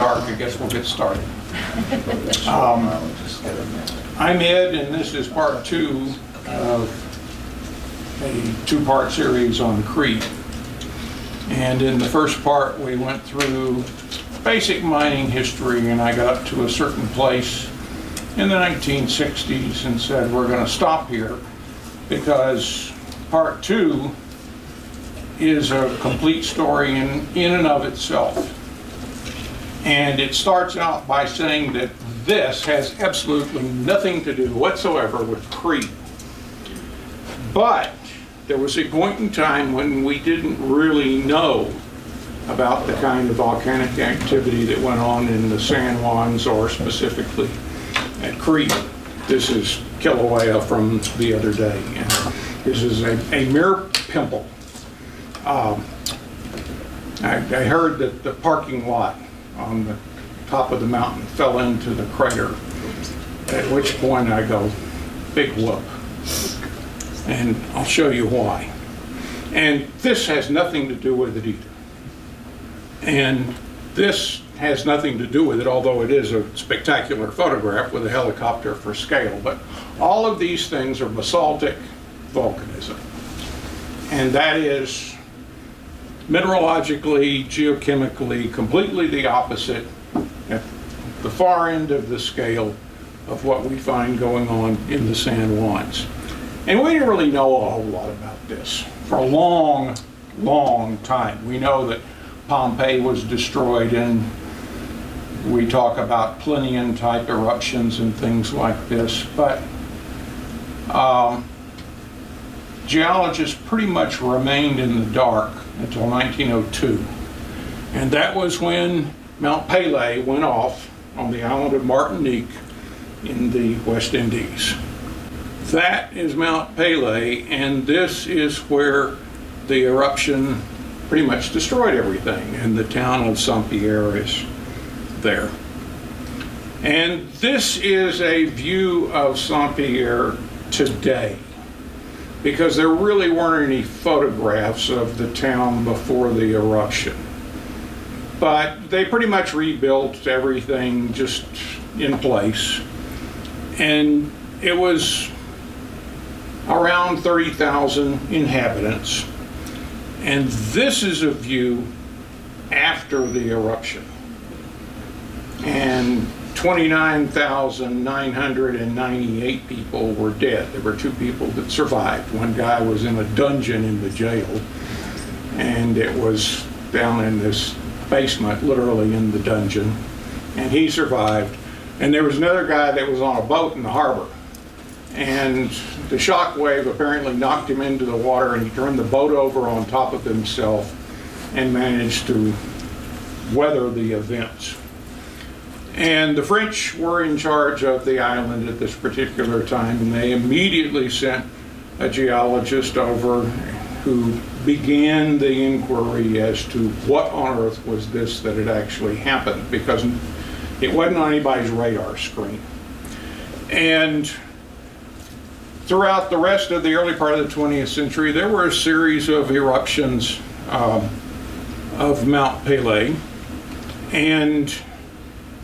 dark, I guess we'll get started. Um, I'm Ed, and this is part two of a two-part series on Creede. And in the first part, we went through basic mining history, and I got up to a certain place in the 1960s and said, we're going to stop here because part two is a complete story in, in and of itself. And it starts out by saying that this has absolutely nothing to do whatsoever with Creede. But there was a point in time when we didn't really know about the kind of volcanic activity that went on in the San Juans or specifically at Creede. This is Kilauea from the other day. And this is a, a mere pimple. Um, I, I heard that the parking lot on the top of the mountain fell into the crater, at which point I go, big whoop. And I'll show you why. And this has nothing to do with it either. And this has nothing to do with it, although it is a spectacular photograph with a helicopter for scale. But all of these things are basaltic volcanism. And that is mineralogically, geochemically, completely the opposite at the far end of the scale of what we find going on in the San Juans. And we didn't really know a whole lot about this for a long, long time. We know that Pompeii was destroyed and we talk about Plinian type eruptions and things like this, but um, geologists pretty much remained in the dark until 1902. And that was when Mount Pelee went off on the island of Martinique in the West Indies. That is Mount Pelee, and this is where the eruption pretty much destroyed everything, and the town of Saint-Pierre is there. And this is a view of Saint-Pierre today because there really weren't any photographs of the town before the eruption. But they pretty much rebuilt everything just in place. And it was around 30,000 inhabitants. And this is a view after the eruption. And 29,998 people were dead. There were two people that survived. One guy was in a dungeon in the jail, and it was down in this basement, literally in the dungeon, and he survived. And there was another guy that was on a boat in the harbor, and the shock wave apparently knocked him into the water, and he turned the boat over on top of himself and managed to weather the events. And the French were in charge of the island at this particular time, and they immediately sent a geologist over who began the inquiry as to what on earth was this that had actually happened, because it wasn't on anybody's radar screen. And throughout the rest of the early part of the 20th century, there were a series of eruptions um, of Mount Pelee. And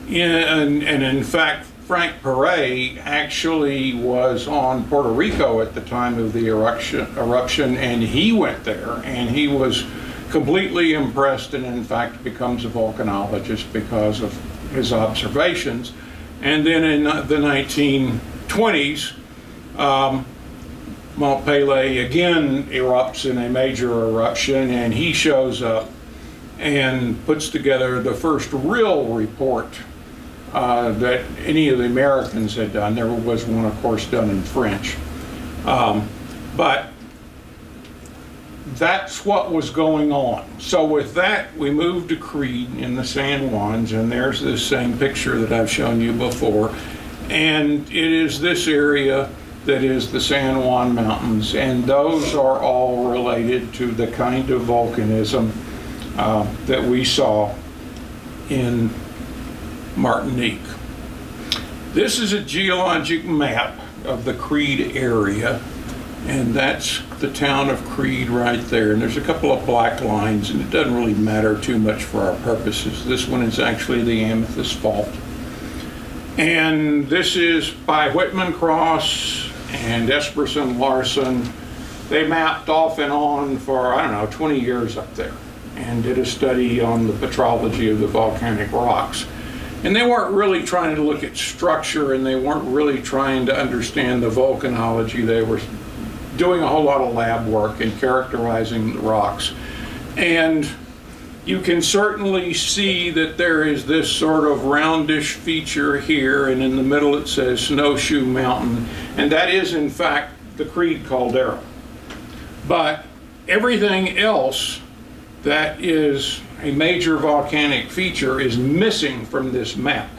in, and in fact, Frank Perret actually was on Puerto Rico at the time of the eruption, eruption, and he went there, and he was completely impressed, and in fact becomes a volcanologist because of his observations. And then in the 1920s, um, Mont Pelee again erupts in a major eruption, and he shows up and puts together the first real report uh, that any of the Americans had done. There was one, of course, done in French. Um, but that's what was going on. So with that, we moved to Creede in the San Juans, and there's this same picture that I've shown you before. And it is this area that is the San Juan Mountains, and those are all related to the kind of volcanism uh, that we saw in Martinique. This is a geologic map of the Creede area And that's the town of Creede right there. And there's a couple of black lines, and it doesn't really matter too much for our purposes. This one is actually the Amethyst Fault. And this is by Whitman Cross and Esper S. Larsen. They mapped off and on for, I don't know, 20 years up there and did a study on the petrology of the volcanic rocks. And they weren't really trying to look at structure and they weren't really trying to understand the volcanology. They were doing a whole lot of lab work and characterizing the rocks. And you can certainly see that there is this sort of roundish feature here, and in the middle it says Snowshoe Mountain, and that is in fact the Creede caldera. But everything else that is a major volcanic feature is missing from this map.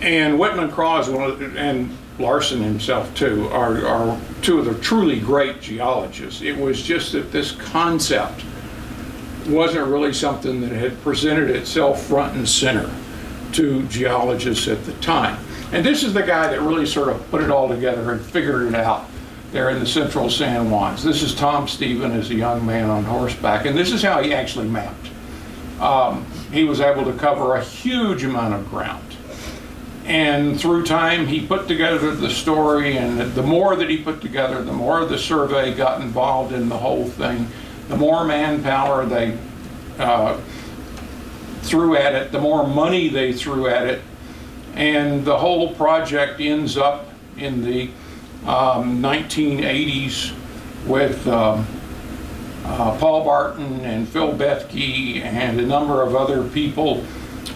And Whitman Cross and Larsen himself too are, are two of the truly great geologists. It was just that this concept wasn't really something that had presented itself front and center to geologists at the time. And this is the guy that really sort of put it all together and figured it out there in the central San Juans. This is Tom Steven as a young man on horseback, and this is how he actually mapped. Um, he was able to cover a huge amount of ground. And through time, he put together the story, and the more that he put together, the more the survey got involved in the whole thing, the more manpower they uh, threw at it, the more money they threw at it, and the whole project ends up in the um, 1980s with um, uh, Paul Barton and Phil Bethke and a number of other people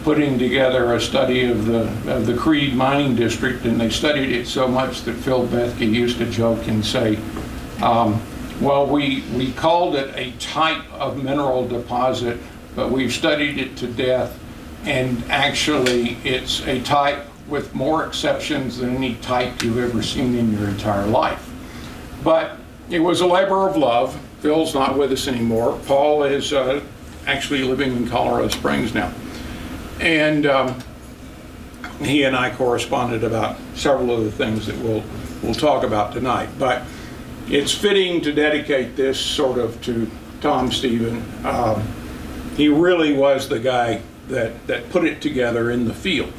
putting together a study of the of the Creede mining district, and they studied it so much that Phil Bethke used to joke and say, um, "Well, we we called it a type of mineral deposit, but we've studied it to death, and actually, it's a type with more exceptions than any type you've ever seen in your entire life. But it was a labor of love. Phil's not with us anymore. Paul is uh, actually living in Colorado Springs now. And um, he and I corresponded about several of the things that we'll, we'll talk about tonight. But it's fitting to dedicate this sort of to Tom Steven. Um, he really was the guy that, that put it together in the field.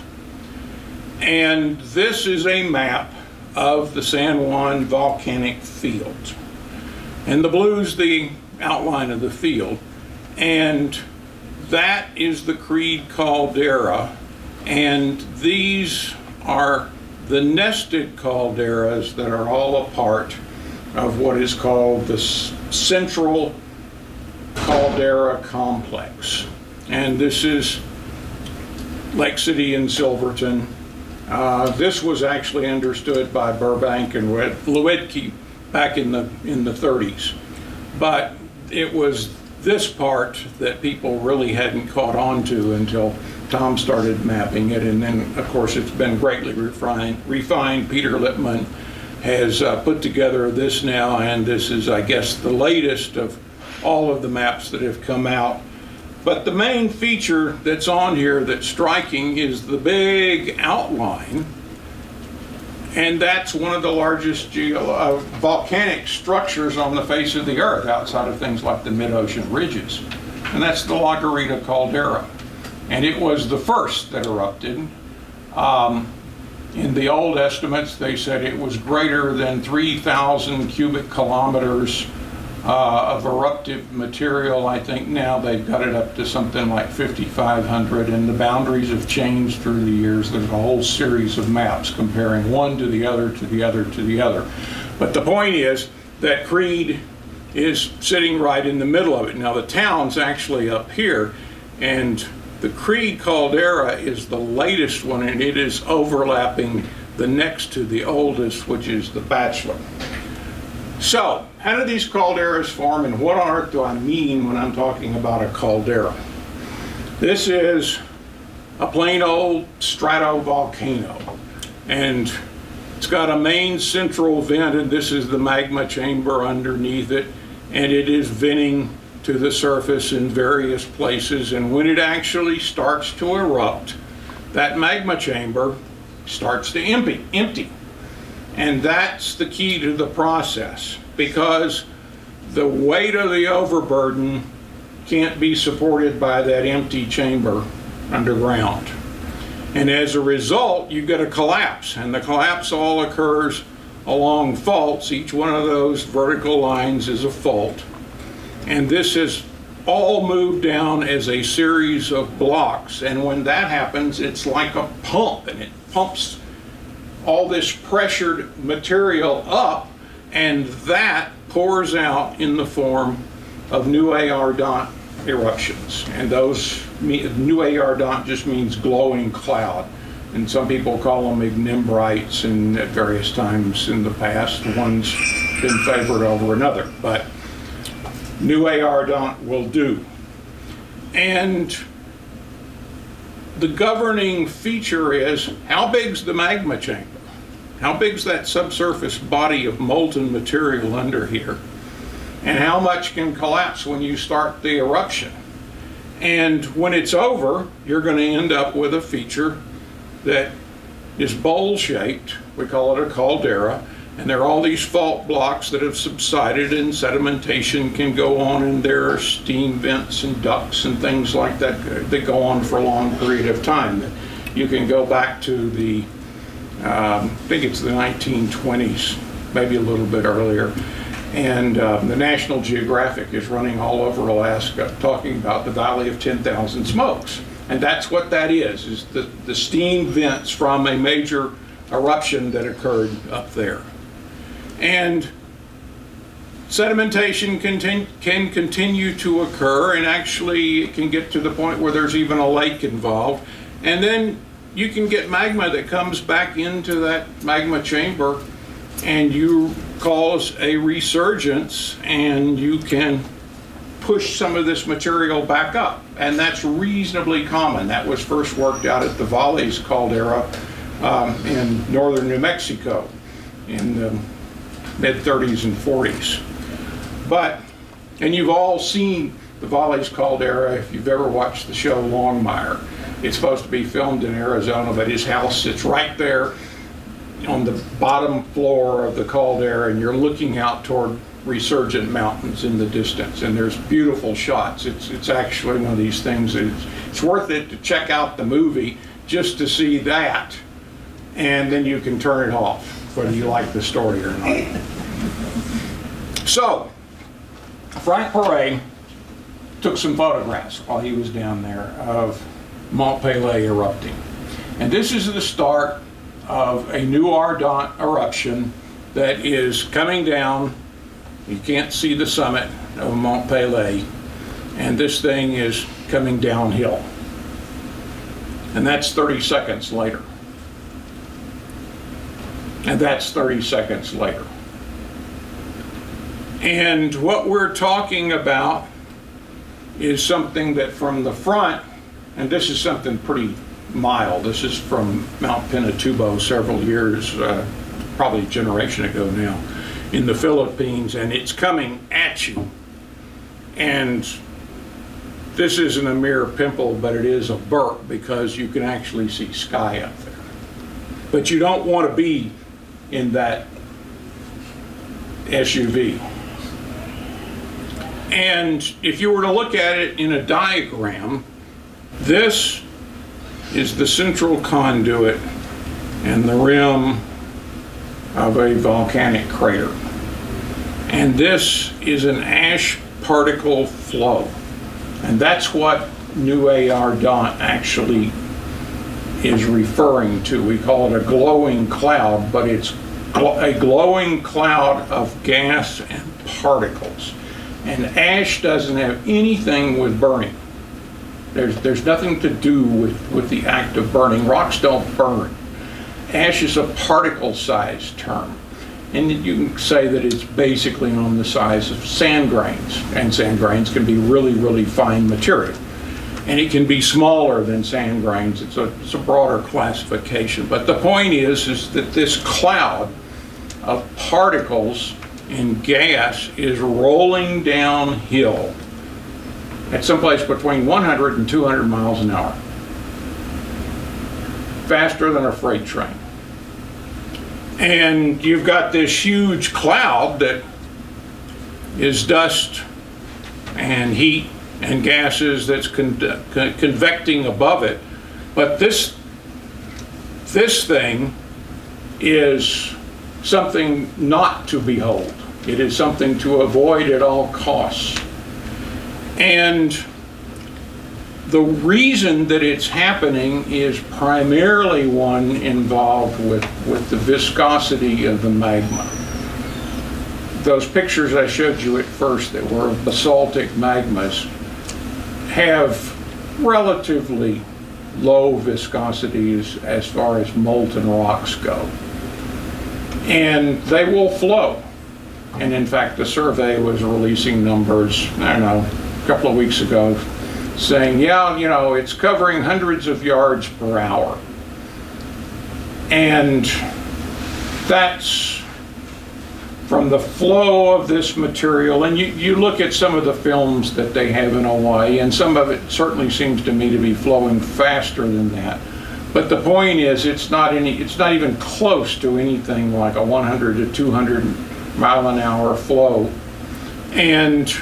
And this is a map of the San Juan volcanic field. And the blue is the outline of the field. And that is the Creede caldera. And these are the nested calderas that are all a part of what is called the central caldera complex. And this is Lake City and Silverton, uh, this was actually understood by Burbank and Luedke back in the in the 30s, but it was this part that people really hadn't caught on to until Tom started mapping it, and then of course it's been greatly refined. Refined. Peter Lipman has uh, put together this now, and this is, I guess, the latest of all of the maps that have come out but the main feature that's on here that's striking is the big outline. And that's one of the largest uh, volcanic structures on the face of the earth outside of things like the mid-ocean ridges. And that's the La Garita caldera. And it was the first that erupted. Um, in the old estimates, they said it was greater than 3,000 cubic kilometers uh, of eruptive material. I think now they've got it up to something like 5,500 and the boundaries have changed through the years. There's a whole series of maps comparing one to the other to the other to the other. But the point is that Creede is sitting right in the middle of it. Now the town's actually up here and the Creede caldera is the latest one and it is overlapping the next to the oldest, which is the Bachelor. So, how do these calderas form and what on earth do I mean when I'm talking about a caldera? This is a plain old stratovolcano and it's got a main central vent and this is the magma chamber underneath it and it is venting to the surface in various places and when it actually starts to erupt that magma chamber starts to empty, empty And that's the key to the process because the weight of the overburden can't be supported by that empty chamber underground. And as a result, you get a collapse, and the collapse all occurs along faults. Each one of those vertical lines is a fault. And this is all moved down as a series of blocks. And when that happens, it's like a pump, and it pumps all this pressured material up, and that pours out in the form of nuée ardente eruptions. And those, nuée ardente just means glowing cloud. And some people call them ignimbrites and at various times in the past, one's been favored over another. But nuée ardente will do. And the governing feature is how big's the magma chamber? How big's that subsurface body of molten material under here? And how much can collapse when you start the eruption? And when it's over, you're going to end up with a feature that is bowl-shaped. We call it a caldera. And there are all these fault blocks that have subsided and sedimentation can go on and there are steam vents and ducts and things like that that go on for a long period of time. You can go back to the um, I think it's the 1920s, maybe a little bit earlier. And um, the National Geographic is running all over Alaska talking about the Valley of 10,000 Smokes. And that's what that is, is the, the steam vents from a major eruption that occurred up there. And sedimentation continue, can continue to occur and actually it can get to the point where there's even a lake involved. And then you can get magma that comes back into that magma chamber and you cause a resurgence and you can push some of this material back up. And that's reasonably common. That was first worked out at the Valles caldera um, in northern New Mexico in the mid 30s and 40s. But, and you've all seen the Valles caldera if you've ever watched the show Longmire. It's supposed to be filmed in Arizona, but his house sits right there on the bottom floor of the caldera, and you're looking out toward resurgent mountains in the distance, and there's beautiful shots. It's it's actually one of these things that it's, it's worth it to check out the movie just to see that, and then you can turn it off whether you like the story or not. So, Frank Perret took some photographs while he was down there of Mont Pelee erupting. And this is the start of a nuée ardente eruption that is coming down. You can't see the summit of Mont Pelee. And this thing is coming downhill. And that's 30 seconds later. And that's 30 seconds later. And what we're talking about is something that from the front and this is something pretty mild. This is from Mount Pinatubo several years, uh, probably a generation ago now, in the Philippines, and it's coming at you. And this isn't a mere pimple, but it is a burp because you can actually see sky up there. But you don't want to be in that SUV. And if you were to look at it in a diagram, this is the central conduit and the rim of a volcanic crater. And this is an ash particle flow. And that's what nuée ardente actually is referring to. We call it a glowing cloud, but it's a glowing cloud of gas and particles. And ash doesn't have anything with burning there's, there's nothing to do with, with the act of burning. Rocks don't burn. Ash is a particle size term. And you can say that it's basically on the size of sand grains. And sand grains can be really, really fine material. And it can be smaller than sand grains. It's a, it's a broader classification. But the point is, is that this cloud of particles and gas is rolling downhill at someplace between 100 and 200 miles an hour. Faster than a freight train. And you've got this huge cloud that is dust and heat and gases that's con con convecting above it. But this, this thing is something not to behold. It is something to avoid at all costs. And the reason that it's happening is primarily one involved with, with the viscosity of the magma. Those pictures I showed you at first that were of basaltic magmas have relatively low viscosities as far as molten rocks go. And they will flow. And in fact, the survey was releasing numbers, I don't know, a couple of weeks ago, saying, yeah, you know, it's covering hundreds of yards per hour. And that's from the flow of this material. And you, you look at some of the films that they have in Hawaii, and some of it certainly seems to me to be flowing faster than that. But the point is, it's not any, it's not even close to anything like a 100 to 200 mile an hour flow. And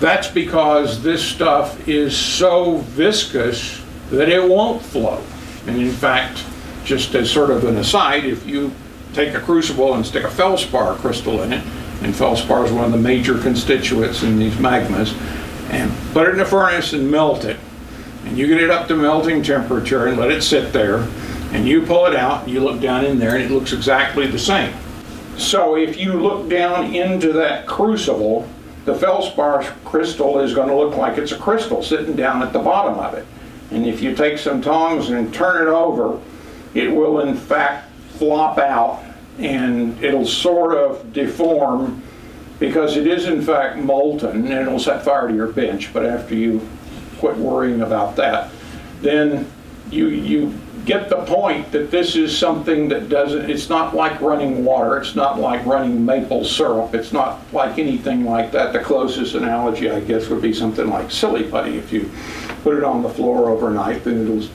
that's because this stuff is so viscous that it won't flow. And in fact, just as sort of an aside, if you take a crucible and stick a feldspar crystal in it, and feldspar is one of the major constituents in these magmas, and put it in a furnace and melt it, and you get it up to melting temperature and let it sit there, and you pull it out, and you look down in there, and it looks exactly the same. So if you look down into that crucible, the feldspar crystal is going to look like it's a crystal sitting down at the bottom of it. And if you take some tongs and turn it over, it will in fact flop out and it'll sort of deform because it is in fact molten and it'll set fire to your bench. But after you quit worrying about that, then you, you get the point that this is something that doesn't, it's not like running water, it's not like running maple syrup, it's not like anything like that. The closest analogy, I guess, would be something like silly putty. If you put it on the floor overnight, then it'll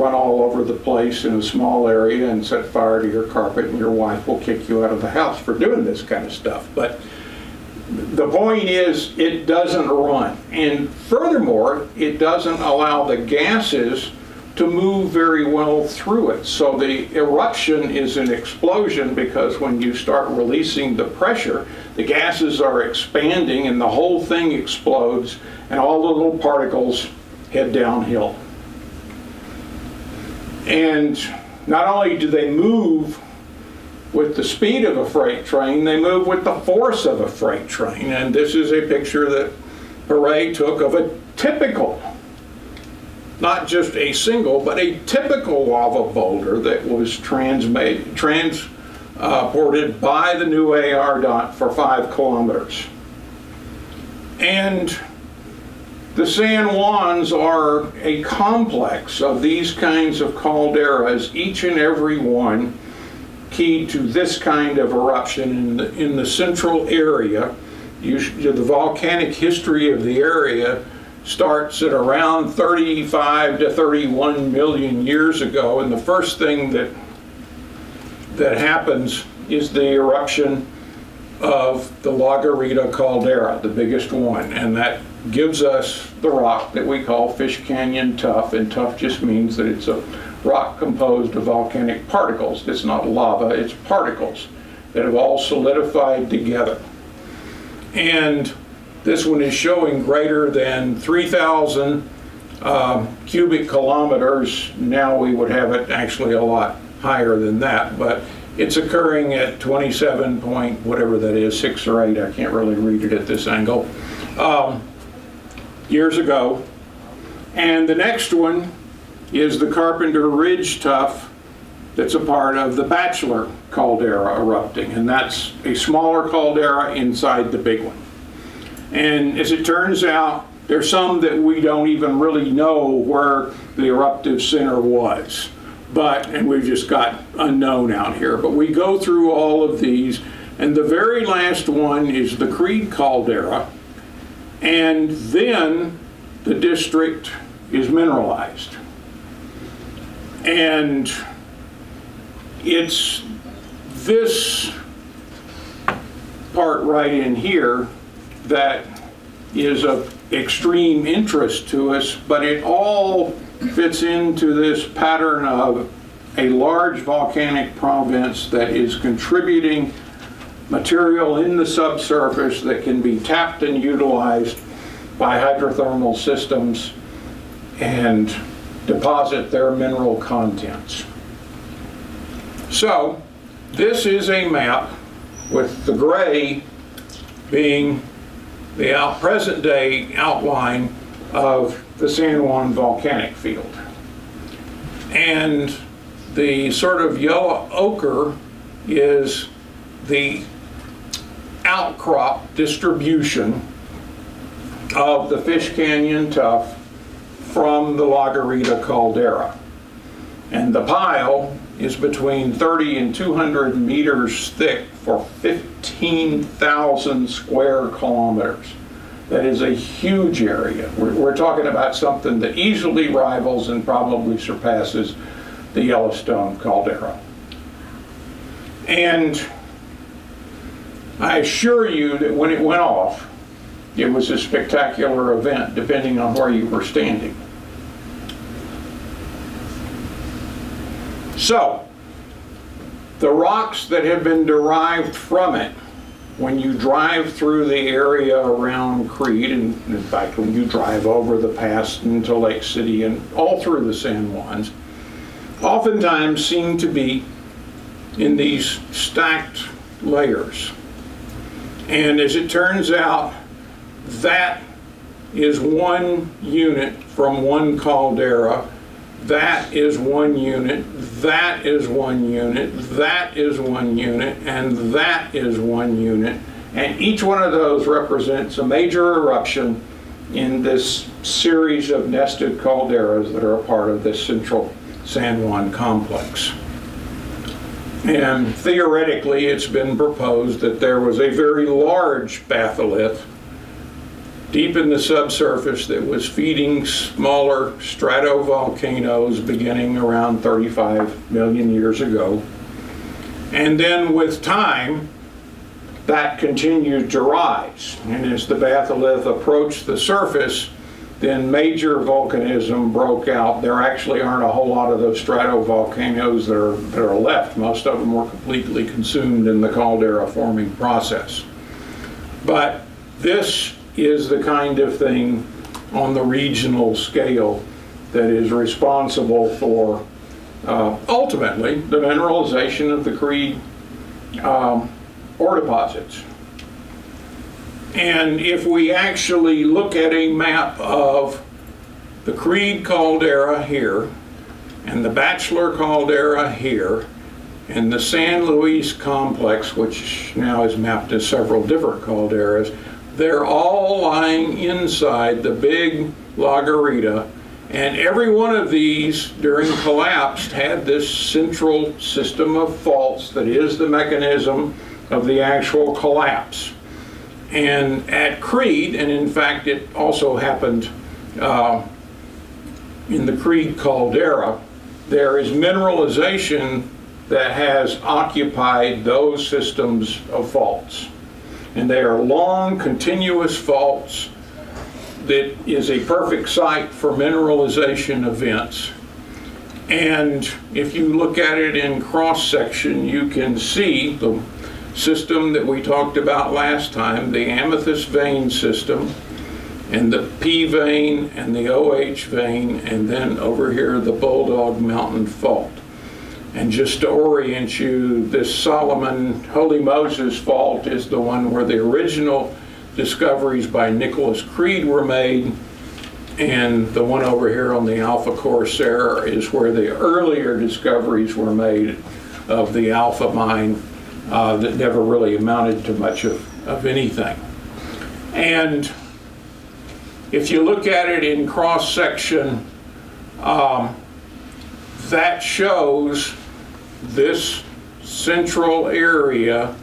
run all over the place in a small area and set fire to your carpet, and your wife will kick you out of the house for doing this kind of stuff. But the point is, it doesn't run. And furthermore, it doesn't allow the gases to move very well through it. So the eruption is an explosion because when you start releasing the pressure, the gases are expanding and the whole thing explodes and all the little particles head downhill. And not only do they move with the speed of a freight train, they move with the force of a freight train. And this is a picture that Perret took of a typical not just a single, but a typical lava boulder that was transported by the nuée ardente for five kilometers. And the San Juans are a complex of these kinds of calderas, each and every one keyed to this kind of eruption in the, in the central area. You, the volcanic history of the area starts at around 35 to 31 million years ago, and the first thing that that happens is the eruption of the La Garita caldera, the biggest one, and that gives us the rock that we call Fish Canyon tuff, and tuff just means that it's a rock composed of volcanic particles. It's not lava, it's particles that have all solidified together. And this one is showing greater than 3,000 uh, cubic kilometers. Now we would have it actually a lot higher than that, but it's occurring at 27 point, whatever that is, six or eight, I can't really read it at this angle, um, years ago. And the next one is the Carpenter Ridge Tuff that's a part of the Bachelor caldera erupting, and that's a smaller caldera inside the big one. And as it turns out, there's some that we don't even really know where the eruptive center was. But, and we've just got unknown out here, but we go through all of these, and the very last one is the Creede caldera, and then the district is mineralized. And it's this part right in here that is of extreme interest to us, but it all fits into this pattern of a large volcanic province that is contributing material in the subsurface that can be tapped and utilized by hydrothermal systems. And deposit their mineral contents. So, this is a map with the gray being the out present day outline of the San Juan volcanic field. And the sort of yellow ochre is the outcrop distribution of the Fish Canyon Tuff from the La Garita caldera. And the pile is between 30 and 200 meters thick for 15,000 square kilometers. That is a huge area. We're, we're, talking about something that easily rivals and probably surpasses the Yellowstone caldera. And I assure you that when it went off, it was a spectacular event, depending on where you were standing. So, the rocks that have been derived from it, when you drive through the area around Creede, and in fact when you drive over the pass into Lake City and all through the San Juans, oftentimes seem to be in these stacked layers. And as it turns out, that is one unit from one caldera. That is one unit. That is one unit. That is one unit. And that is one unit. And each one of those represents a major eruption in this series of nested calderas that are a part of this central San Juan complex. And theoretically, it's been proposed that there was a very large batholith deep in the subsurface that was feeding smaller stratovolcanoes beginning around 35 million years ago. And then with time, that continued to rise. And as the batholith approached the surface, then major volcanism broke out. There actually aren't a whole lot of those stratovolcanoes that are, that are left. Most of them were completely consumed in the caldera forming process. But this is the kind of thing on the regional scale that is responsible for uh, ultimately the mineralization of the Creede um, ore deposits. And if we actually look at a map of the Creede caldera here, and the Bachelor caldera here, and the San Luis complex, which now is mapped as several different calderas, they're all lying inside the big La Garita, and every one of these during collapse had this central system of faults that is the mechanism of the actual collapse. And at Creede, and in fact it also happened uh, in the Creede caldera, there is mineralization that has occupied those systems of faults. And they are long, continuous faults that is a perfect site for mineralization events. And if you look at it in cross section, you can see the system that we talked about last time, the amethyst vein system, and the P vein and the OH vein, and then over here the Bulldog Mountain Fault. And just to orient you, this Solomon Holy Moses Fault is the one where the original discoveries by Nicholas Creede were made, and the one over here on the Alpha Corsair is where the earlier discoveries were made of the Alpha mine uh, that never really amounted to much of, of anything. And if you look at it in cross section, um, that shows this central area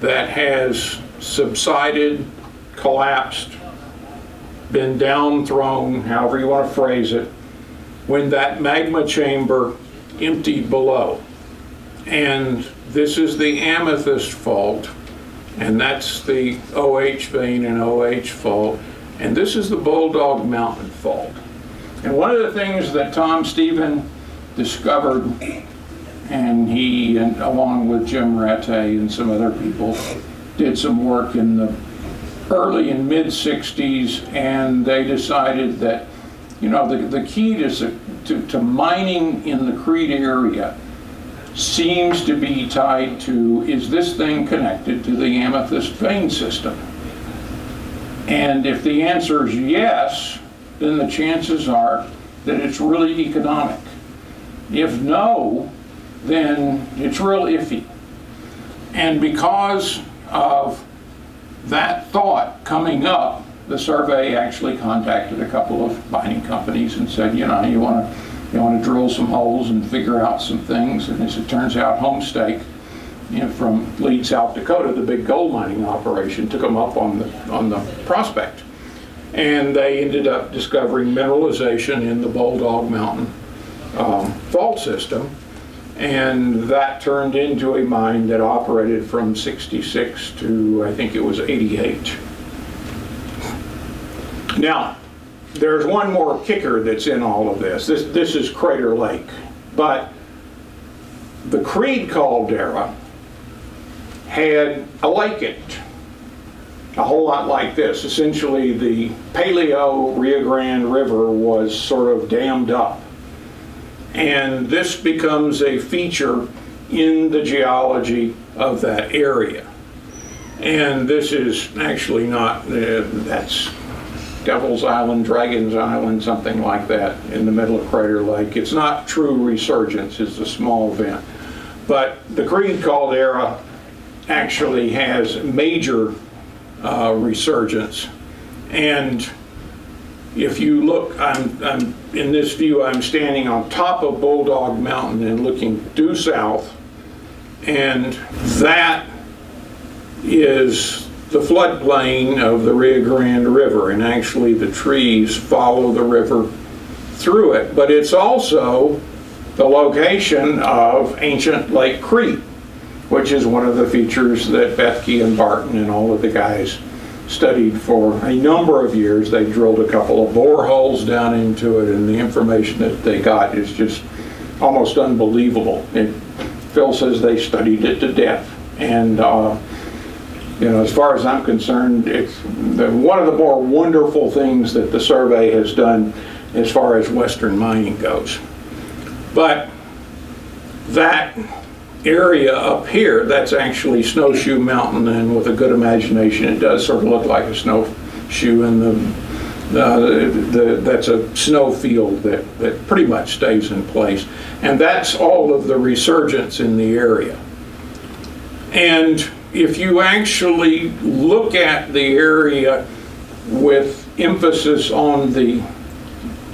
that has subsided, collapsed, been downthrown, however you want to phrase it, when that magma chamber emptied below. And this is the amethyst fault, and that's the OH vein and OH fault. And this is the Bulldog Mountain fault. And one of the things that Tom Steven discovered, and he, and along with Jim Ratté and some other people, did some work in the early and mid 60s, and they decided that, you know, the, the key to, to, to mining in the Creede area seems to be tied to is this thing connected to the amethyst vein system? And if the answer is yes, then the chances are that it's really economic. If no, then it's real iffy. And because of that thought coming up, the survey actually contacted a couple of mining companies and said, you know, you want to you want to drill some holes and figure out some things. And as it turns out, Homestake, you know, from Lead, South Dakota, the big gold mining operation, took them up on the on the prospect, and they ended up discovering mineralization in the Bulldog Mountain um, fault system, and that turned into a mine that operated from 66 to I think it was 88. Now, there's one more kicker that's in all of this. This, this is Crater Lake. But the Creede caldera had a lake in it, a whole lot like this. Essentially, the Paleo Rio Grande River was sort of dammed up. And this becomes a feature in the geology of that area. And this is actually not, uh, that's Devil's Island, Dragon's Island, something like that in the middle of Crater Lake. It's not true resurgence, it's a small vent. But the Creede caldera actually has major uh, resurgence. And if you look, I'm, I'm, in this view, I'm standing on top of Bulldog Mountain and looking due south. And that is the floodplain of the Rio Grande River, and actually the trees follow the river through it. But it's also the location of ancient Lake Creede, which is one of the features that Bethke and Barton and all of the guys studied for a number of years. They drilled a couple of boreholes down into it, and the information that they got is just almost unbelievable. And Phil says they studied it to death. And uh, you know, as far as I'm concerned, it's the, one of the more wonderful things that the survey has done as far as Western mining goes. But that area up here, that's actually Snowshoe Mountain, and with a good imagination, it does sort of look like a snowshoe, and the, uh, the, that's a snow field that, that pretty much stays in place. And that's all of the resurgence in the area. And if you actually look at the area with emphasis on the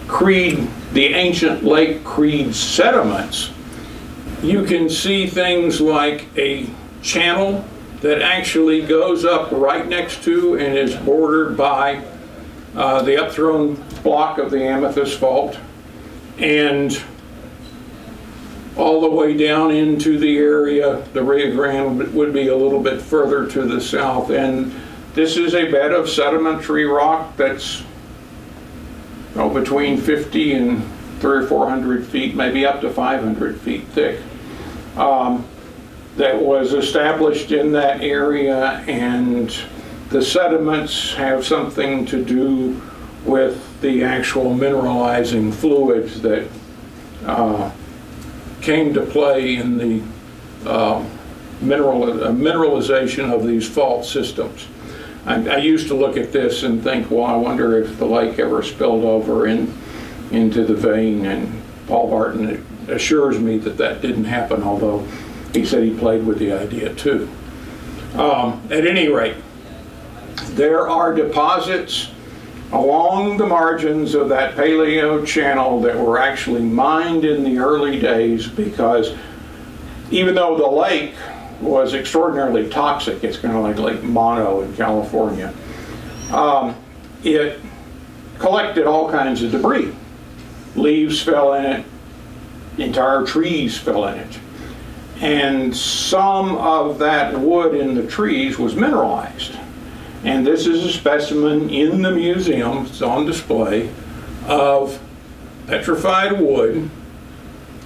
Creede, the ancient Lake Creede sediments, you can see things like a channel that actually goes up right next to and is bordered by uh, the upthrown block of the Amethyst Fault. And all the way down into the area. The Rio Grande would be a little bit further to the south. And this is a bed of sedimentary rock that's oh, between 50 and three or 400 feet, maybe up to 500 feet thick. Um, that was established in that area and the sediments have something to do with the actual mineralizing fluids that uh, came to play in the uh, mineral, uh, mineralization of these fault systems. I, I, used to look at this and think, well, I wonder if the lake ever spilled over in, into the vein, and Paul Barton assures me that that didn't happen, although he said he played with the idea too. Um, at any rate, there are deposits along the margins of that paleo channel that were actually mined in the early days because even though the lake was extraordinarily toxic, it's kind of like Lake Mono in California, um, it collected all kinds of debris. Leaves fell in it, entire trees fell in it. and some of that wood in the trees was mineralized. And this is a specimen in the museum, it's on display, of petrified wood,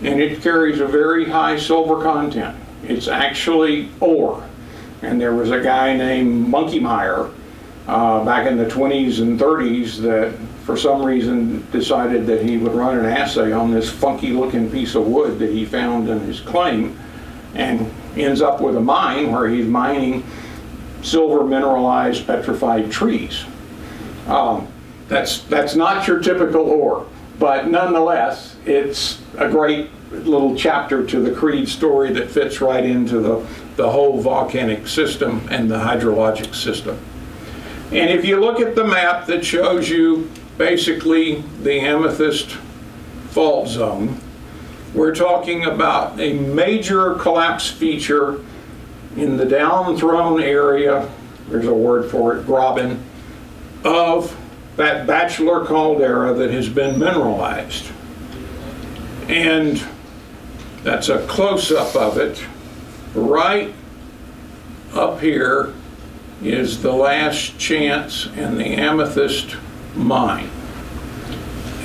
and it carries a very high silver content. It's actually ore. And there was a guy named Monkey Meyer uh, back in the 20s and 30s that for some reason decided that he would run an assay on this funky looking piece of wood that he found in his claim and ends up with a mine where he's mining silver mineralized petrified trees. Um, that's, that's not your typical ore, but nonetheless, it's a great little chapter to the Creede story that fits right into the, the whole volcanic system and the hydrologic system. And if you look at the map that shows you basically the amethyst fault zone, we're talking about a major collapse feature in the downthrown area, there's a word for it, graben, of that bachelor caldera that has been mineralized. And that's a close-up of it. Right up here is the last chance and the amethyst mine.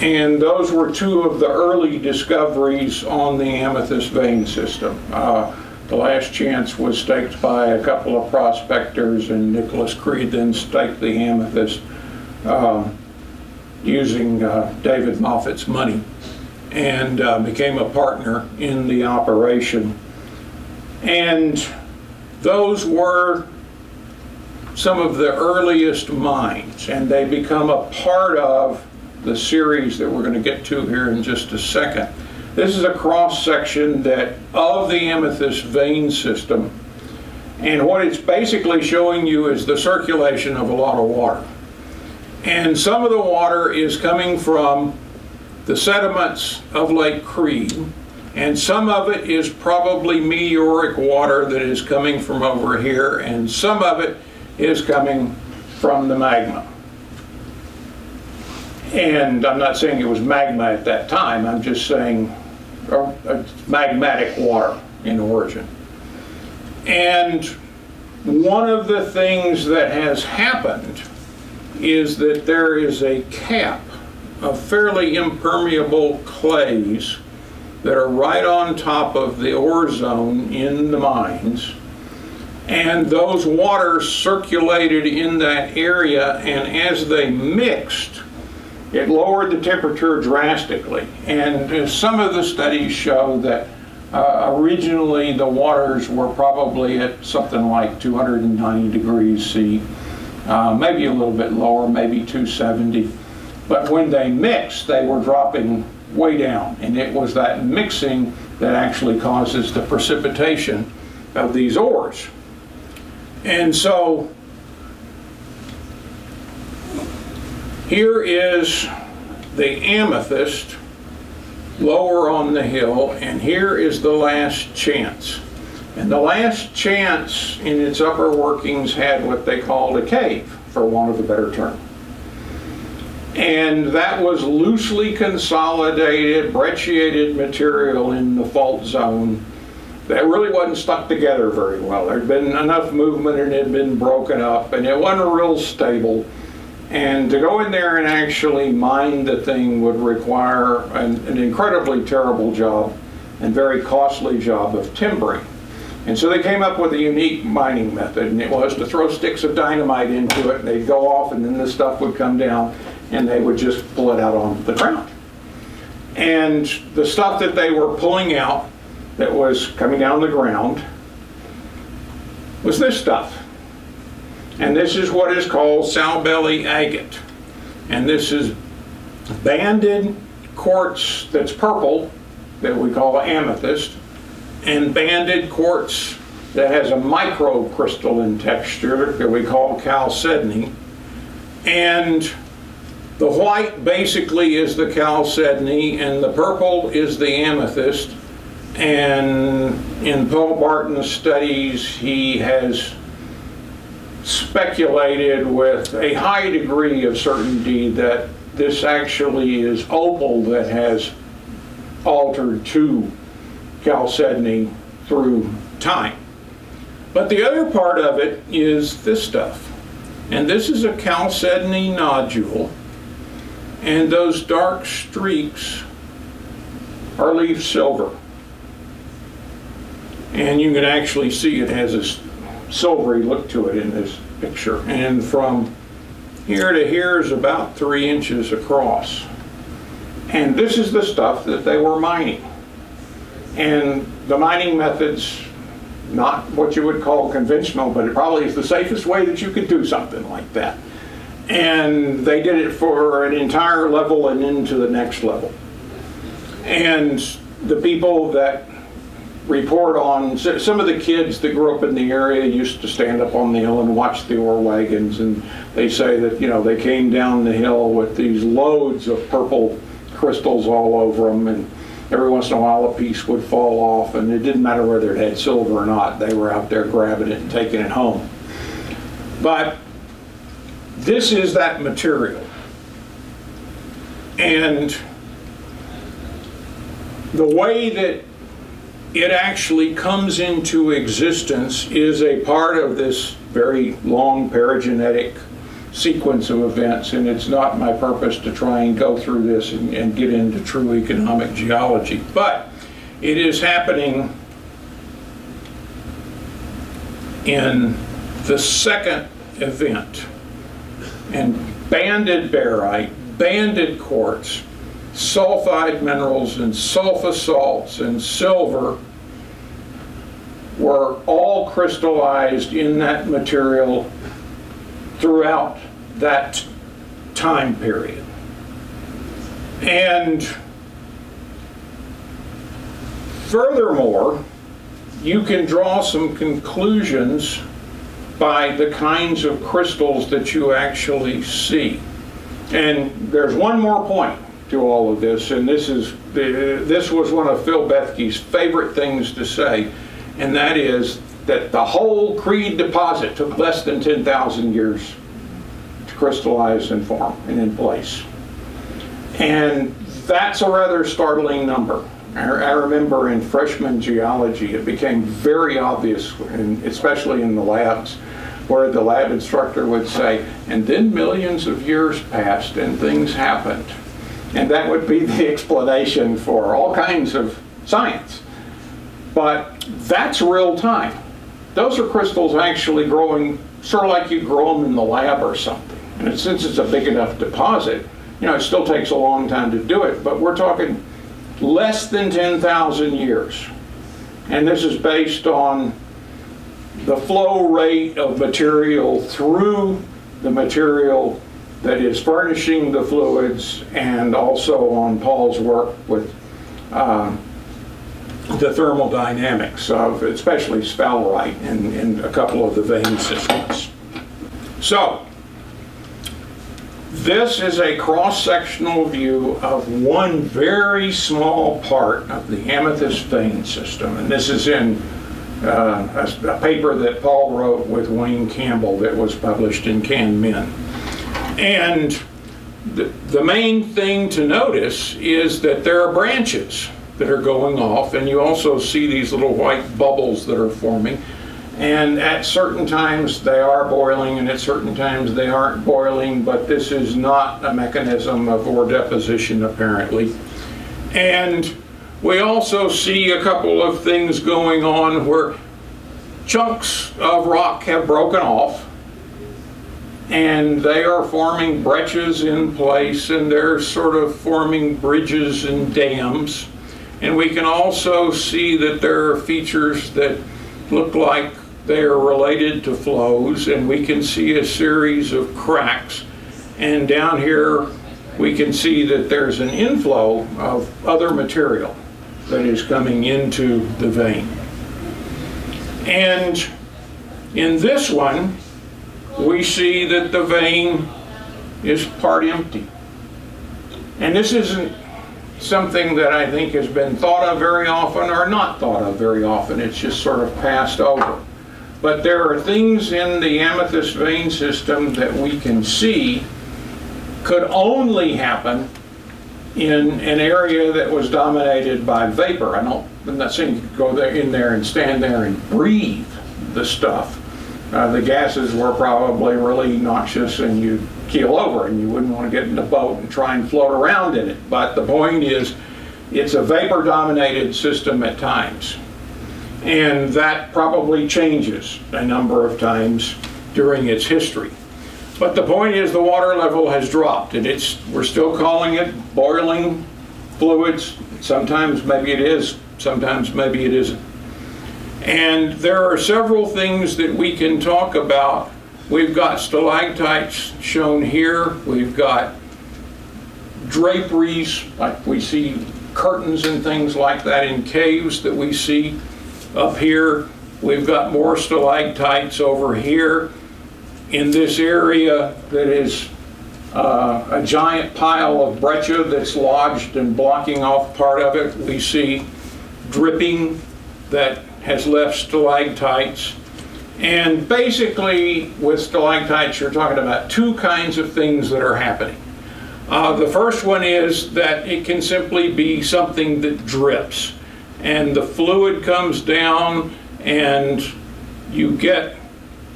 And those were two of the early discoveries on the amethyst vein system. Uh, the last chance was staked by a couple of prospectors, and Nicholas Creede then staked the amethyst um, using uh, David Moffat's money and uh, became a partner in the operation. And those were some of the earliest mines, and they become a part of the series that we're going to get to here in just a second. This is a cross section that of the amethyst vein system and what it's basically showing you is the circulation of a lot of water. And some of the water is coming from the sediments of Lake Creede and some of it is probably meteoric water that is coming from over here and some of it is coming from the magma. And I'm not saying it was magma at that time, I'm just saying a, a uh, magmatic water in origin. And one of the things that has happened is that there is a cap of fairly impermeable clays that are right on top of the ore zone in the mines. And those waters circulated in that area, and as they mixed, it lowered the temperature drastically. And uh, some of the studies show that uh, originally the waters were probably at something like 290 degrees C, uh, maybe a little bit lower, maybe 270. But when they mixed, they were dropping way down. And it was that mixing that actually causes the precipitation of these ores. And so Here is the amethyst lower on the hill, and here is the last chance. And the last chance in its upper workings had what they called a cave, for want of a better term. And that was loosely consolidated, brecciated material in the fault zone that really wasn't stuck together very well. There'd been enough movement and it had been broken up, and it wasn't real stable. And to go in there and actually mine the thing would require an, an, incredibly terrible job and very costly job of timbering. And so they came up with a unique mining method, and it was to throw sticks of dynamite into it, and they'd go off, and then the stuff would come down, and they would just pull it out on the ground. And the stuff that they were pulling out that was coming down the ground was this stuff. And this is what is called sowbelly agate. And this is banded quartz that's purple, that we call amethyst, and banded quartz that has a microcrystalline texture that we call chalcedony. And the white basically is the chalcedony, and the purple is the amethyst. And in Paul Barton's studies, he has speculated with a high degree of certainty that this actually is opal that has altered to chalcedony through time. But the other part of it is this stuff. And this is a chalcedony nodule. And those dark streaks are leaf silver. And you can actually see it has this silvery look to it in this picture. And from here to here is about three inches across. And this is the stuff that they were mining. And the mining methods not what you would call conventional, but it probably is the safest way that you could do something like that. And they did it for an entire level and into the next level. And the people that report on, some of the kids that grew up in the area used to stand up on the hill and watch the ore wagons, and they say that, you know, they came down the hill with these loads of purple crystals all over them, and every once in a while a piece would fall off and it didn't matter whether it had silver or not they were out there grabbing it and taking it home. But this is that material. And the way that it actually comes into existence is a part of this very long paragenetic sequence of events, and it's not my purpose to try and go through this and, and get into true economic geology. But it is happening in the second event. And banded barite, banded quartz, sulfide minerals, and sulfosalts and silver were all crystallized in that material throughout that time period. And furthermore, you can draw some conclusions by the kinds of crystals that you actually see. And there's one more point to all of this, and this is this was one of Phil Bethke's favorite things to say, and that is that the whole Creede deposit took less than 10,000 years to crystallize and form and in place. And that's a rather startling number. I, remember in freshman geology, it became very obvious, especially in the labs, where the lab instructor would say, and then millions of years passed and things happened. And that would be the explanation for all kinds of science. But that's real time. Those are crystals actually growing sort of like you grow them in the lab or something. And since it's a big enough deposit, you know, it still takes a long time to do it, but we're talking less than 10,000 years. And this is based on the flow rate of material through the material that is furnishing the fluids and also on Paul's work with uh, the thermal dynamics of especially sphalerite in, in a couple of the vein systems. So, this is a cross-sectional view of one very small part of the amethyst vein system, and this is in uh, a, a, paper that Paul wrote with Wayne Campbell that was published in Can Min. And the, the main thing to notice is that there are branches that are going off, and you also see these little white bubbles that are forming. And at certain times they are boiling, and at certain times they aren't boiling, but this is not a mechanism of ore deposition apparently. And we also see a couple of things going on where chunks of rock have broken off and they are forming breccias in place and they're sort of forming bridges and dams and we can also see that there are features that look like they are related to flows and we can see a series of cracks. And down here we can see that there's an inflow of other material that is coming into the vein. And in this one, we see that the vein is part empty. And this isn't something that I think has been thought of very often or not thought of very often. It's just sort of passed over. But there are things in the amethyst vein system that we can see could only happen in an area that was dominated by vapor. I don't, I'm not saying you could go there, in there and stand there and breathe the stuff. Uh, the gases were probably really noxious and you'd keel over and you wouldn't want to get in the boat and try and float around in it. But the point is, it's a vapor dominated system at times. And that probably changes a number of times during its history. But the point is the water level has dropped and it's, we're still calling it boiling fluids. Sometimes maybe it is, sometimes maybe it isn't. And there are several things that we can talk about. We've got stalactites shown here. We've got draperies, like we see curtains and things like that in caves that we see up here. We've got more stalactites over here in this area that is uh, a giant pile of breccia that's lodged and blocking off part of it. We see dripping that has left stalactites. And basically, with stalactites, you're talking about two kinds of things that are happening. Uh, the first one is that it can simply be something that drips. And the fluid comes down and you get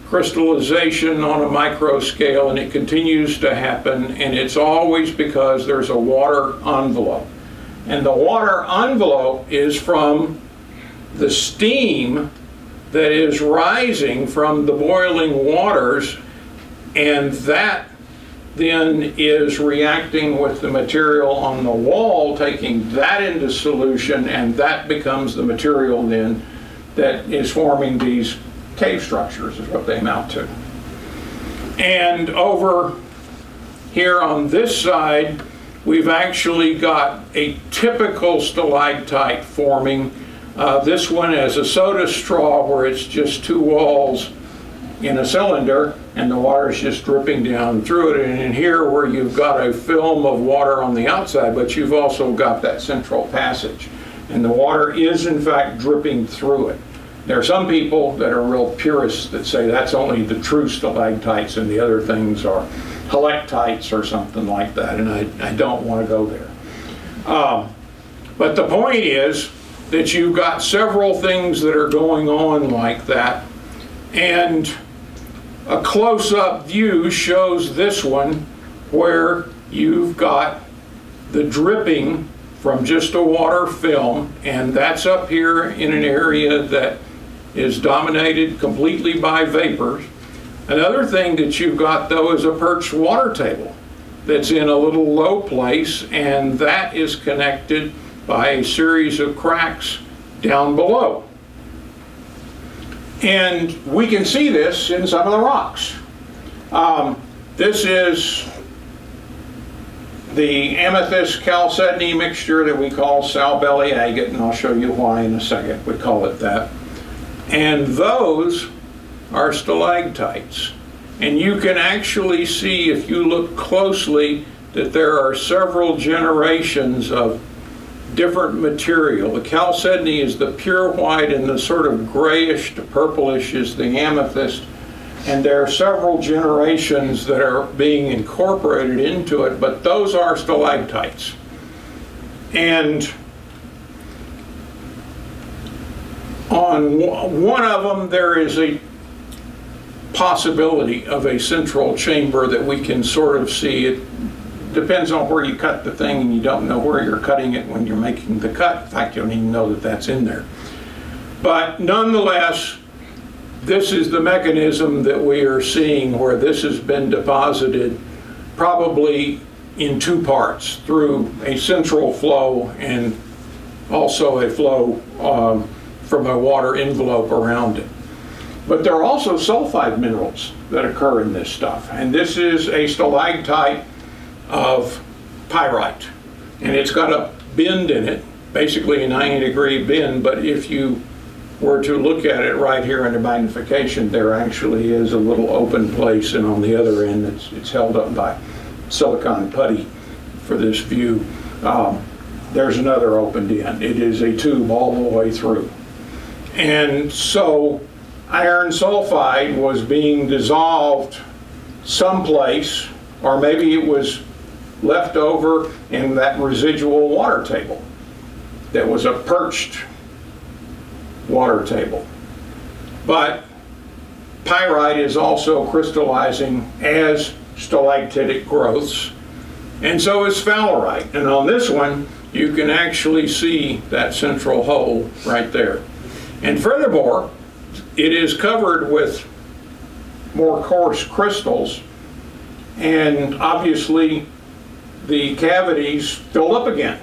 crystallization on a micro scale and it continues to happen and it's always because there's a water envelope. And the water envelope is from the steam that is rising from the boiling waters and that then is reacting with the material on the wall, taking that into solution, and that becomes the material then that is forming these cave structures is what they amount to. And over here on this side, we've actually got a typical stalactite forming. Uh, this one has a soda straw where it's just two walls in a cylinder and the water is just dripping down through it. And in here where you've got a film of water on the outside, but you've also got that central passage. And the water is in fact dripping through it. There are some people that are real purists that say that's only the true stalactites and the other things are helictites or something like that, and I, I don't want to go there. Um, but the point is that you've got several things that are going on like that, and a close-up view shows this one where you've got the dripping from just a water film, and that's up here in an area that is dominated completely by vapors. Another thing that you've got though is a perched water table that's in a little low place and that is connected by a series of cracks down below. And we can see this in some of the rocks. Um, this is the amethyst chalcedony mixture that we call sowbelly agate, and I'll show you why in a second we call it that. And those are stalactites. And you can actually see, if you look closely, that there are several generations of different material. The chalcedony is the pure white and the sort of grayish to purplish is the amethyst. And there are several generations that are being incorporated into it, but those are stalactites. And On one of them, there is a possibility of a central chamber that we can sort of see. It depends on where you cut the thing and you don't know where you're cutting it when you're making the cut. In fact, you don't even know that that's in there. But nonetheless, this is the mechanism that we are seeing where this has been deposited probably in two parts through a central flow and also a flow um, from a water envelope around it. But there are also sulfide minerals that occur in this stuff. And this is a stalactite of pyrite. And it's got a bend in it, basically a 90 degree bend, but if you were to look at it right here under magnification, there actually is a little open place, and on the other end, it's, it's held up by silicon putty for this view. Um, there's another opened end. It is a tube all the way through. And so iron sulfide was being dissolved someplace, or maybe it was left over in that residual water table that was a perched water table. But pyrite is also crystallizing as stalactitic growths, and so is sphalerite. And on this one, you can actually see that central hole right there. And furthermore, it is covered with more coarse crystals, and obviously the cavities filled up again.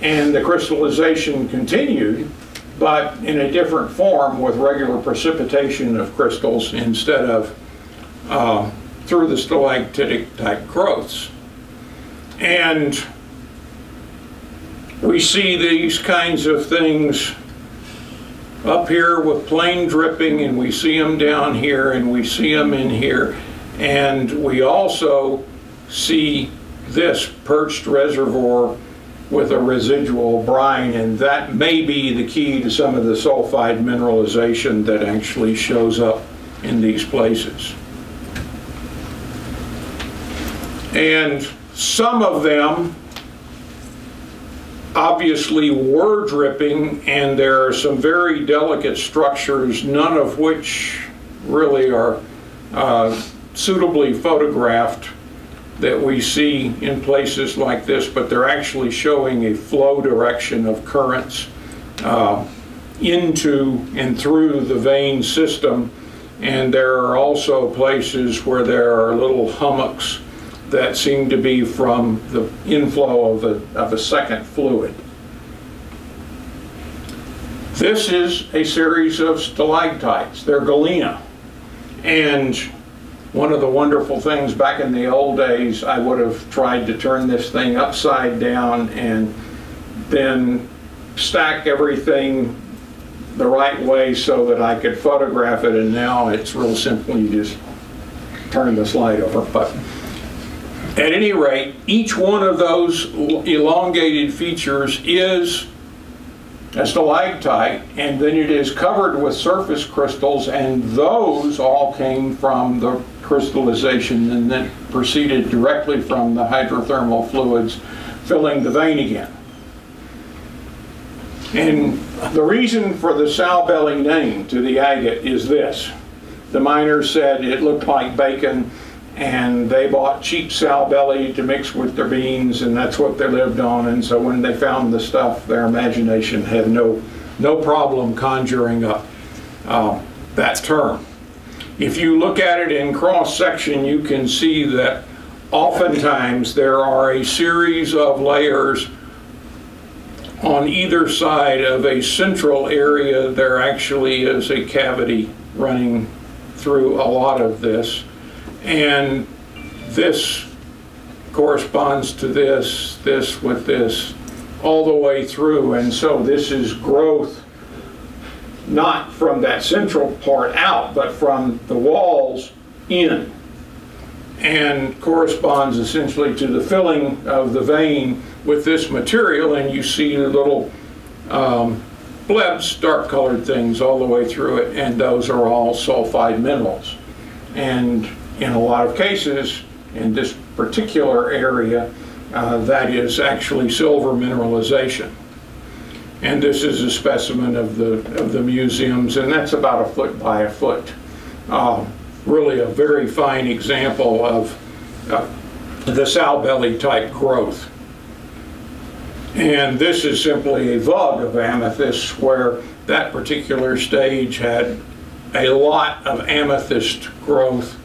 And the crystallization continued, but in a different form with regular precipitation of crystals instead of uh, through the stalactitic type growths. And we see these kinds of things up here with plain dripping and we see them down here and we see them in here and we also see this perched reservoir with a residual brine and that may be the key to some of the sulfide mineralization that actually shows up in these places. And some of them obviously were dripping and there are some very delicate structures, none of which really are uh, suitably photographed that we see in places like this, but they're actually showing a flow direction of currents uh, into and through the vein system. And there are also places where there are little hummocks that seem to be from the inflow of a, of a second fluid. This is a series of stalactites. They're galena. And one of the wonderful things back in the old days, I would have tried to turn this thing upside down and then stack everything the right way so that I could photograph it and now it's real simple. You just turn the slide over. But at any rate, each one of those elongated features is a stalactite, and then it is covered with surface crystals, and those all came from the crystallization and then proceeded directly from the hydrothermal fluids filling the vein again. And the reason for the sow belly name to the agate is this. The miners said it looked like bacon and they bought cheap sow belly to mix with their beans and that's what they lived on and so when they found the stuff their imagination had no no problem conjuring up uh, that term if you look at it in cross section you can see that oftentimes there are a series of layers on either side of a central area there actually is a cavity running through a lot of this and this corresponds to this, this with this, all the way through. And so this is growth not from that central part out, but from the walls in. And corresponds essentially to the filling of the vein with this material. And you see the little um, blebs, dark colored things all the way through it. And those are all sulfide minerals. And in a lot of cases, in this particular area, uh, that is actually silver mineralization. And this is a specimen of the, of the museums, and that's about a foot by a foot. Uh, really a very fine example of uh, the sow belly type growth. And this is simply a vug of amethyst where that particular stage had a lot of amethyst growth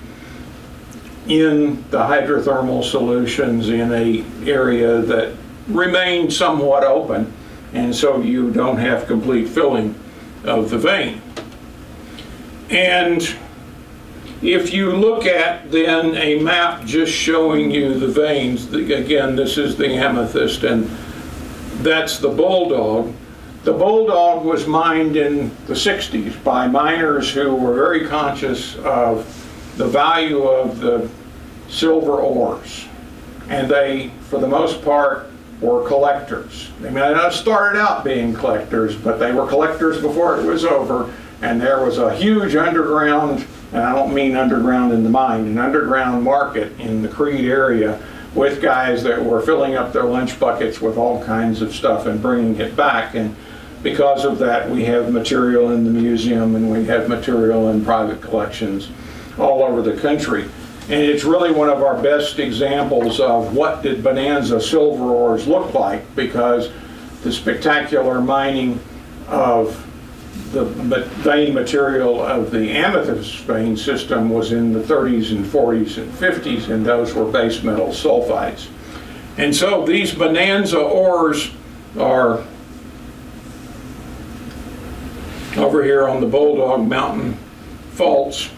in the hydrothermal solutions in a area that remained somewhat open and so you don't have complete filling of the vein. And if you look at then a map just showing you the veins, again this is the amethyst and that's the bulldog. The bulldog was mined in the 60s by miners who were very conscious of the value of the silver ores. And they, for the most part, were collectors. They may not have started out being collectors, but they were collectors before it was over. And there was a huge underground, and I don't mean underground in the mine, an underground market in the Creede area with guys that were filling up their lunch buckets with all kinds of stuff and bringing it back. And because of that, we have material in the museum and we have material in private collections all over the country. And it's really one of our best examples of what did Bonanza silver ores look like because the spectacular mining of the vein material of the amethyst vein system was in the 30s and 40s and 50s, and those were base metal sulfides. And so these bonanza ores are over here on the Bulldog Mountain faults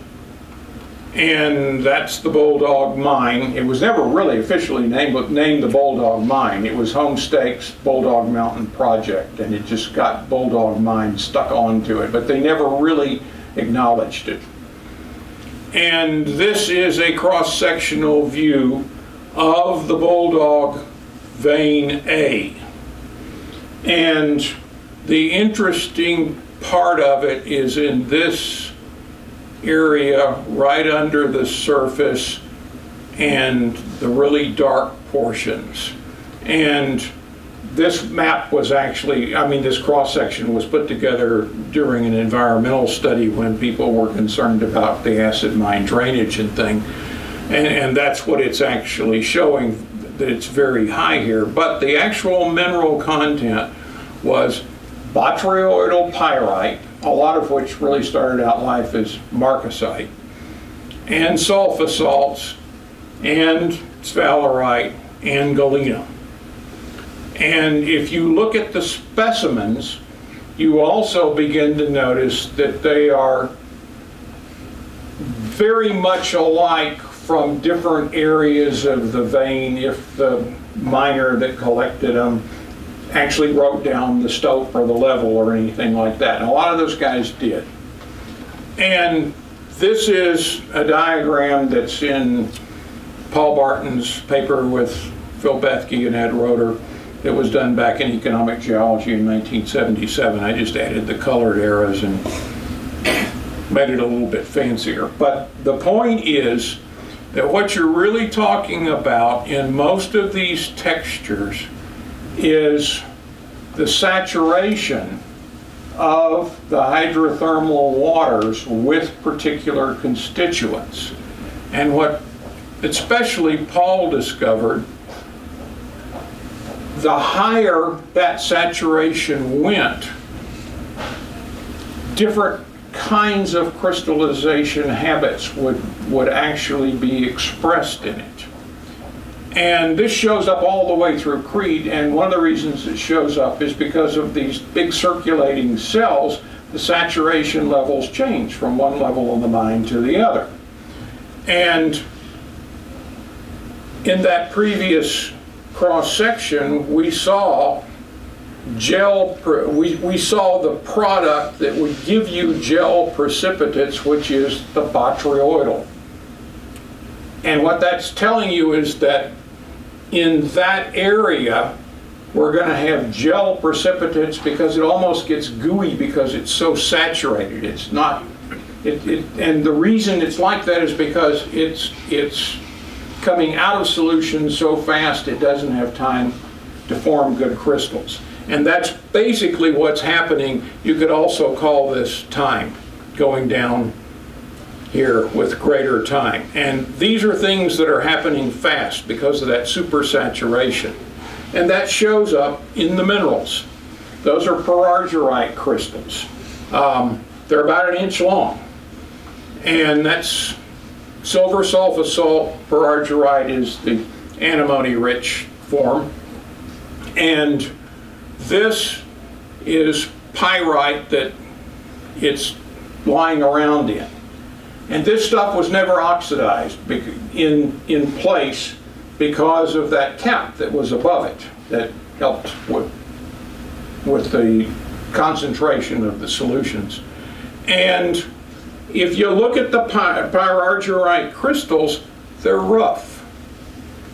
and that's the Bulldog Mine. It was never really officially named, but named the Bulldog Mine. It was Homestake's Bulldog Mountain Project, and it just got Bulldog Mine stuck onto it, but they never really acknowledged it. And this is a cross-sectional view of the Bulldog Vein A. And the interesting part of it is in this area right under the surface and the really dark portions. And this map was actually, I mean, this cross-section was put together during an environmental study when people were concerned about the acid mine drainage and thing. And, and that's what it's actually showing, that it's very high here. But the actual mineral content was botryoidal pyrite, a lot of which really started out life as marcasite, and sulfosalts, and sphalerite, and galena. And if you look at the specimens, you also begin to notice that they are very much alike from different areas of the vein if the miner that collected them actually wrote down the stope or the level or anything like that. And a lot of those guys did. And this is a diagram that's in Paul Barton's paper with Phil Bethke and Ed Roedder that was done back in economic geology in 1977. I just added the colored arrows and made it a little bit fancier. But the point is that what you're really talking about in most of these textures is the saturation of the hydrothermal waters with particular constituents. And what especially Paul discovered, the higher that saturation went, different kinds of crystallization habits would, would actually be expressed in it. And this shows up all the way through Creede, and one of the reasons it shows up is because of these big circulating cells, the saturation levels change from one level of the mine to the other. And in that previous cross-section, we saw gel, we, we saw the product that would give you gel precipitates, which is the botryoidal. And what that's telling you is that in that area, we're going to have gel precipitates because it almost gets gooey because it's so saturated. It's not, it, it, and the reason it's like that is because it's, it's coming out of solution so fast it doesn't have time to form good crystals. And that's basically what's happening. You could also call this time going down here with greater time. And these are things that are happening fast because of that supersaturation. And that shows up in the minerals. Those are pyrargyrite crystals. Um, they're about an inch long. And that's silver sulfa salt. Pyrargyrite is the antimony-rich form. And this is pyrite that it's lying around in. And this stuff was never oxidized in, in place because of that cap that was above it that helped with, with the concentration of the solutions. And if you look at the py pyrargyrite crystals, they're rough.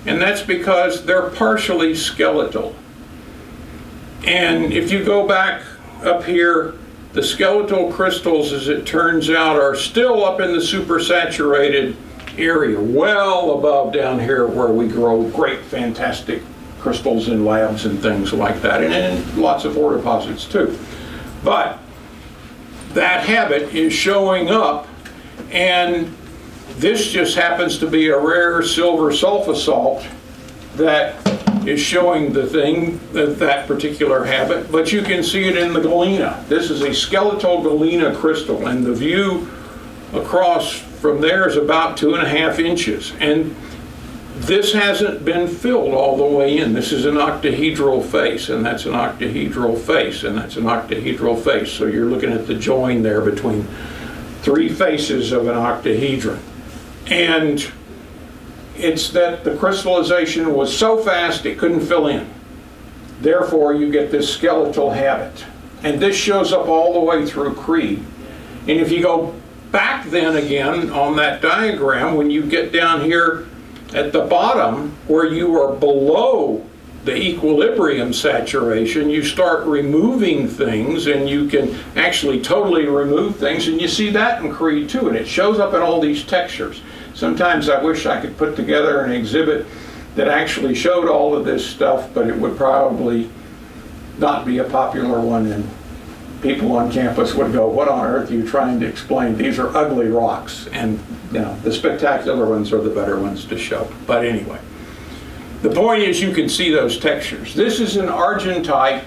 And that's because they're partially skeletal. And if you go back up here the skeletal crystals, as it turns out, are still up in the supersaturated area, well above down here where we grow great, fantastic crystals in labs and things like that, and in lots of ore deposits too. But that habit is showing up, and this just happens to be a rare silver sulfosalt that is showing the thing, that, that particular habit, but you can see it in the galena. This is a skeletal galena crystal, and the view across from there is about two and a half inches. And this hasn't been filled all the way in. This is an octahedral face, and that's an octahedral face, and that's an octahedral face. So you're looking at the join there between three faces of an octahedron. And it's that the crystallization was so fast it couldn't fill in. Therefore, you get this skeletal habit. And this shows up all the way through Creede. And if you go back then again on that diagram, when you get down here at the bottom where you are below the equilibrium saturation, you start removing things and you can actually totally remove things and you see that in Creede too and it shows up in all these textures. Sometimes I wish I could put together an exhibit that actually showed all of this stuff but it would probably not be a popular one and people on campus would go, what on earth are you trying to explain? These are ugly rocks. And, you know, the spectacular ones are the better ones to show. But anyway, the point is you can see those textures. This is an argentite.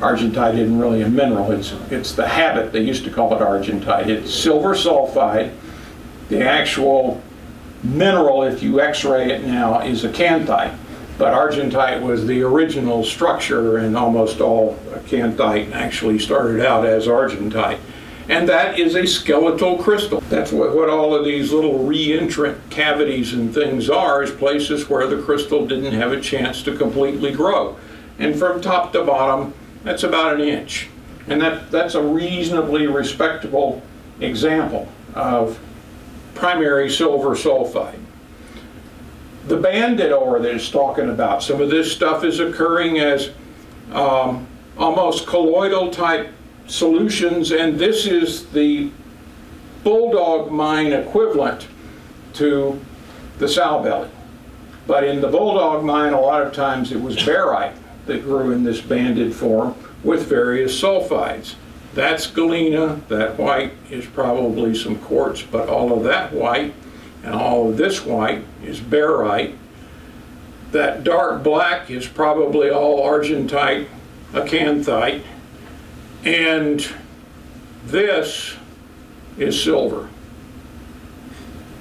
Argentite isn't really a mineral. It's, it's the habit. They used to call it argentite. It's silver sulfide. The actual mineral, if you x-ray it now, is acanthite. But argentite was the original structure and almost all acanthite actually started out as argentite. And that is a skeletal crystal. That's what, what all of these little reentrant cavities and things are, is places where the crystal didn't have a chance to completely grow. And from top to bottom, that's about an inch. And that, that's a reasonably respectable example of primary silver sulfide the banded ore that it's talking about. Some of this stuff is occurring as um, almost colloidal type solutions, and this is the bulldog mine equivalent to the sow belly. But in the bulldog mine, a lot of times it was barite that grew in this banded form with various sulfides. That's galena, that white is probably some quartz, but all of that white and all of this white is barite. That dark black is probably all argentite, acanthite, and this is silver,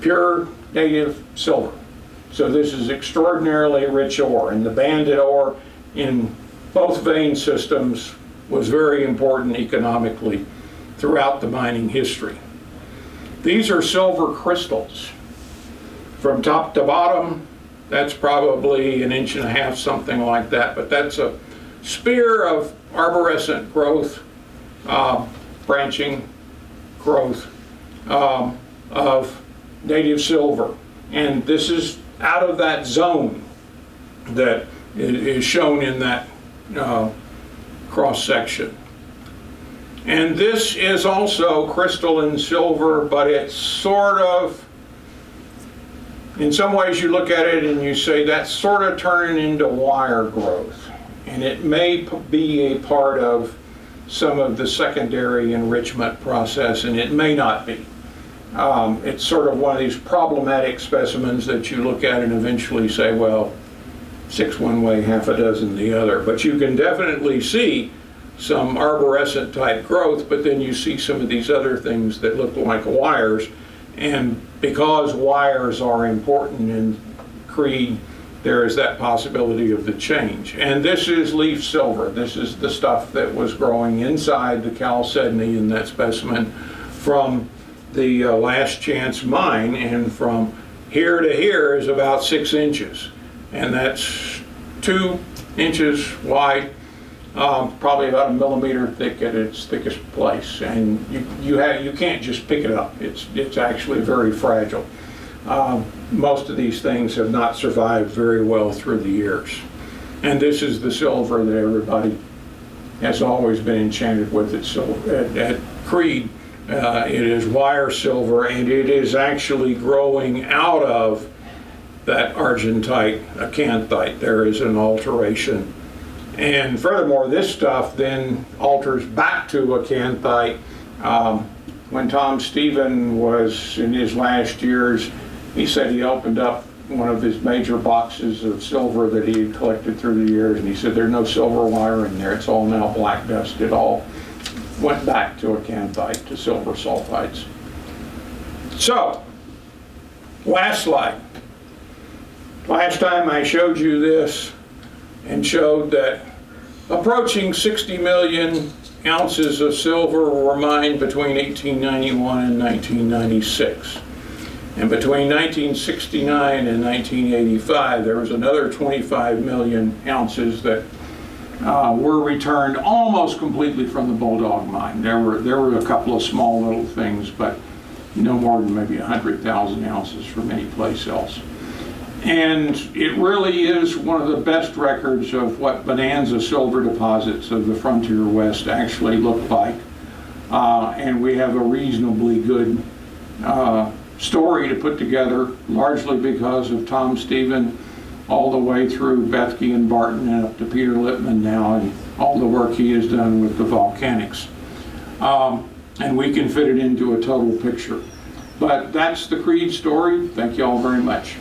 pure native silver. So this is extraordinarily rich ore, and the banded ore in both vein systems was very important economically throughout the mining history. These are silver crystals. From top to bottom, that's probably an inch and a half, something like that, but that's a spear of arborescent growth, uh, branching growth um, of native silver. And this is out of that zone that is shown in that uh, cross section. And this is also crystal crystalline silver, but it's sort of in some ways you look at it and you say that's sort of turning into wire growth. And it may be a part of some of the secondary enrichment process and it may not be. Um, it's sort of one of these problematic specimens that you look at and eventually say, well, six one way, half a dozen the other. But you can definitely see some arborescent type growth, but then you see some of these other things that look like wires and because wires are important in Creede, there is that possibility of the change. And this is leaf silver. This is the stuff that was growing inside the chalcedony in that specimen from the uh, last chance mine and from here to here is about six inches. And that's two inches wide um, probably about a millimeter thick at its thickest place, and you you have you can't just pick it up. It's it's actually very fragile. Um, most of these things have not survived very well through the years, and this is the silver that everybody has always been enchanted with. It's so at, at Creede, Uh, It is wire silver, and it is actually growing out of that argentite acanthite. There is an alteration. And furthermore, this stuff then alters back to acanthite. Um, When Tom Steven was in his last years, he said he opened up one of his major boxes of silver that he had collected through the years, and he said, there's no silver wire in there, it's all now black dust. It all went back to acanthite, to silver sulfides. So, last slide. Last time I showed you this and showed that approaching 60 million ounces of silver were mined between 1891 and 1996. And between 1969 and 1985, there was another 25 million ounces that uh, were returned almost completely from the Bulldog mine. There were, there were a couple of small little things, but no more than maybe 100,000 ounces from any place else. And it really is one of the best records of what bonanza silver deposits of the frontier west actually look like. Uh, and we have a reasonably good uh, story to put together, largely because of Tom Steven, all the way through Bethke and Barton and up to Peter Lipman now, and all the work he has done with the volcanics. Um, and we can fit it into a total picture. But that's the Creede story. Thank you all very much.